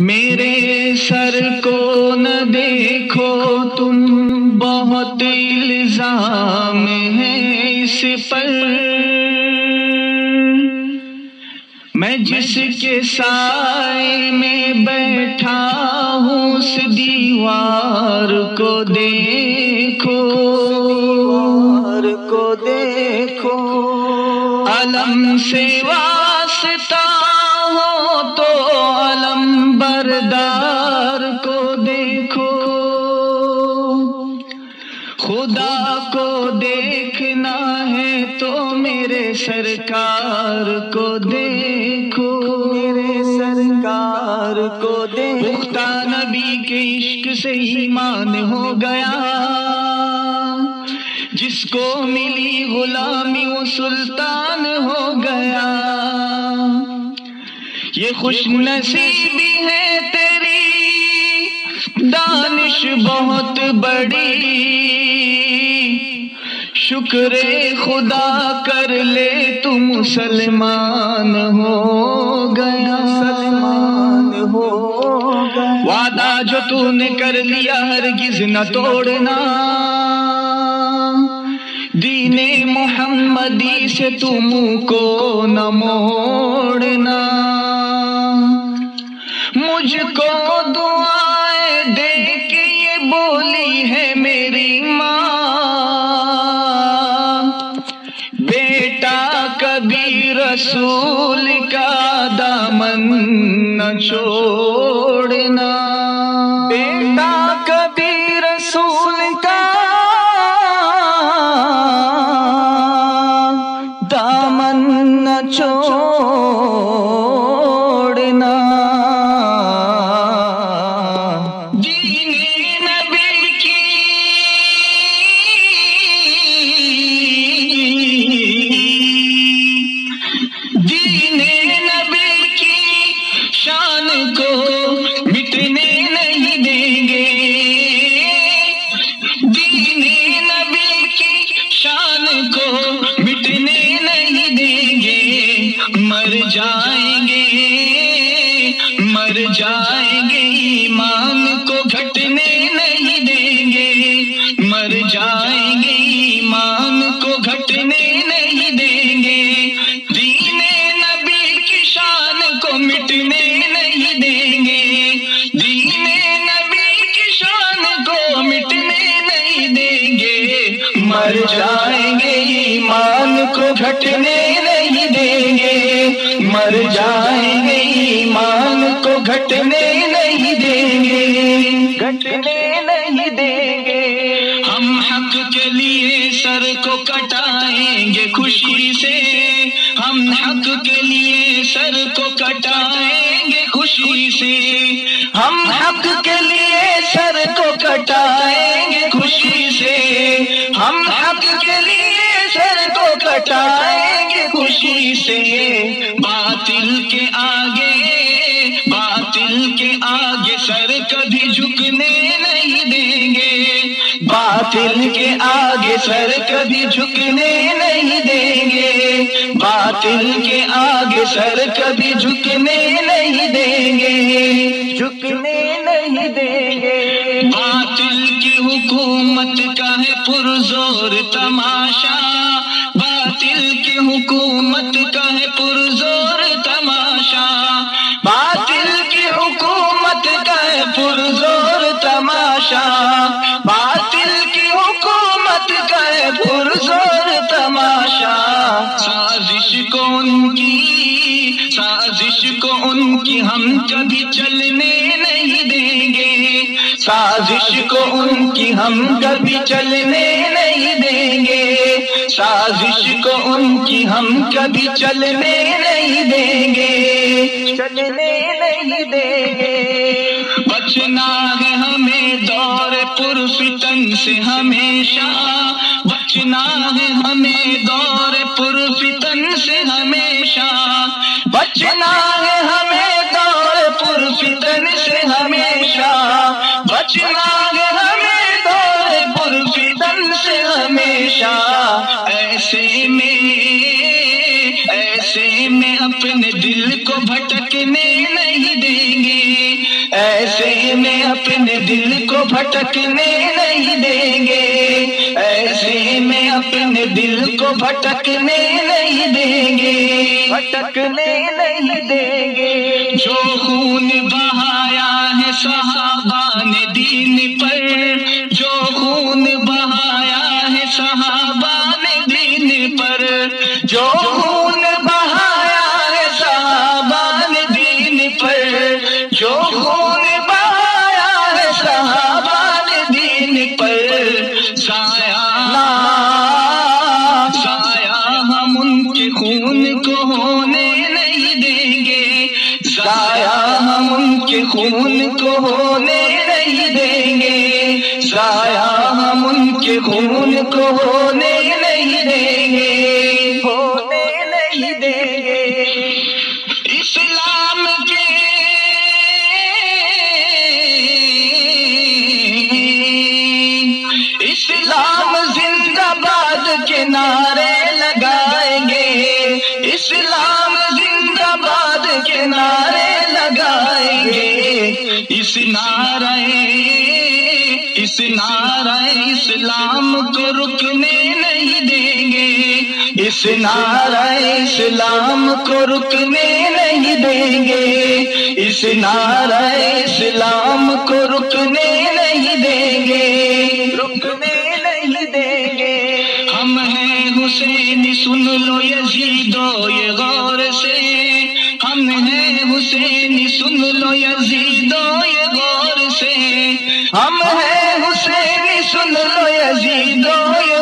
मेरे सर को न देखो तुम बहुत इल्ज़ाम है इस पर। मैं जिसके साए में बैठा हूँ उस दीवार को देखो। को देखो। अलम से खुदा को देखना है तो मेरे सरकार को देखो। मेरे सरकार को देखो। पुख्ता नबी के इश्क से ईमान हो गया। जिसको मिली गुलामी वो सुल्तान हो गया। ये खुश नसीबी है तेरी। दानिश बहुत बड़ी। शुक्र खुदा कर ले तू मुसलमान हो गया। सलमान हो गया। वादा जो तूने कर लिया हर हरगिज न तोड़ना। दीने मोहम्मदी से तुम को न मोड़ना। मुझको रसूल का दामन न छोड़ना। बेटा कभी रसूल का दामन न छोड़ना। को मिटने नहीं देंगे। दीने नबी की शान को मिटने नहीं देंगे। मर जाएँगे मर जाएँगे, ईमान को घटने नहीं देंगे। मर जाएँगे, ईमान को घटने नहीं देंगे। दीने नबी की शान को मिटने मर जाएँगे, ईमान को घटने नहीं देंगे। मर जाएँगे, ईमान को घटने नहीं देंगे। घटने नहीं देंगे। हम हक के लिए सर को कटाएँगे खुशी से। हम हक के लिए सर को कटाएँगे खुशी से। हम हक के कटाएँगे खुशी से। बातिल के आगे बातिल के आगे सर कभी झुकने नहीं देंगे। बातिल के आगे सर कभी झुकने नहीं देंगे। बातिल के आगे सर कभी झुकने नहीं देंगे। झुकने नहीं देंगे। बातिल की हुकूमत का है पुरजोर तमाशा। हुकूमत का है पुरजोर तमाशा। बातिल की हुकूमत का है पुरजोर तमाशा। बातिल की हुकूमत का है पुरजोर तमाशा। साजिश को उनकी, साजिश को उनकी हम कभी चलने नहीं देंगे। साजिश को उनकी हम कभी चलने नहीं देंगे। साजिश को उनकी हम कभी चलने नहीं देंगे। चलने नहीं देंगे। बचना है हमें दौर पुरफितन से हमेशा। बचना है हमें दौर पुरफितन से हमेशा। बचना है हमें दौर पुरफितन से हमेशा। बचना है हमेशा। ऐसे में ऐसे में अपने दिल को भटकने नहीं देंगे। ऐसे में अपने दिल को भटकने नहीं देंगे। ऐसे में अपने दिल को भटकने नहीं देंगे। भटकने नहीं देंगे। जो खून बहाया है सहाबा हम उनके खून को होने नहीं देंगे। साया हम उनके खून को होने नहीं देंगे। इस नारे इस नारे इस्लाम को रुकने नहीं देंगे। इस नारे इस्लाम को रुकने नहीं देंगे। इस नारे इस्लाम को रुकने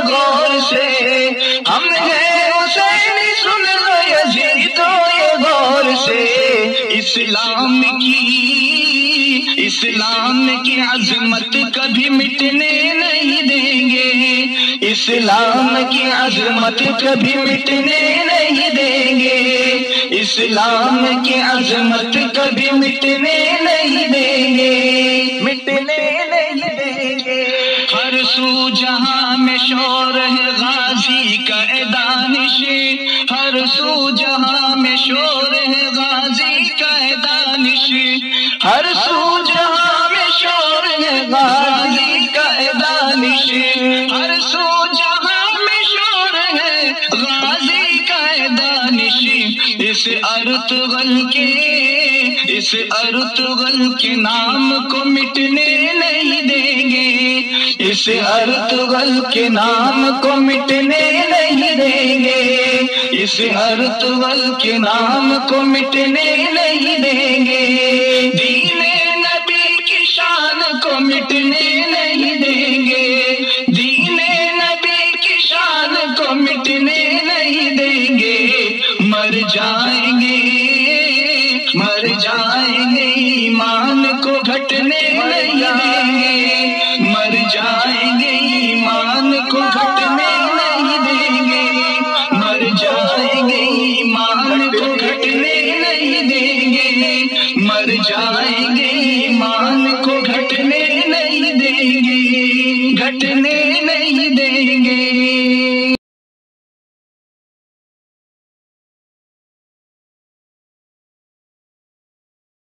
गौर हम हैं सुन लो यजीदो ये गौर से। इस्लाम की इस्लाम की अजमत कभी मिटने नहीं देंगे। इस्लाम की अजमत कभी मिटने नहीं देंगे। इस्लाम की अजमत कभी मिटने नहीं देंगे। का दानिश, हर सू जहाँ में शोर है गाजी का दानिश, हर सू जहाँ में शोर है गाजी का दानिश, हर सू जहाँ में शोर है गाजी का दानिश, इस अर्तगल के, इस अर्तगल के नाम को मिटने नहीं देंगे। इस अर्तगल के नाम को मिटने नहीं देंगे। इस अर्तगल के नाम को मिटने नहीं देंगे। दीने नबी की शान को मिटने नहीं देंगे। दीने नबी की शान को मिटने नहीं देंगे। मर जाएँगे मर जाएँगे, ईमान को घटने नहीं देंगे। जाएँगे, ईमान को घटने नहीं देंगे। मर जाएँगे, ईमान को घटने नहीं देंगे। मर जाएँगे, ईमान को घटने नहीं देंगे। घटने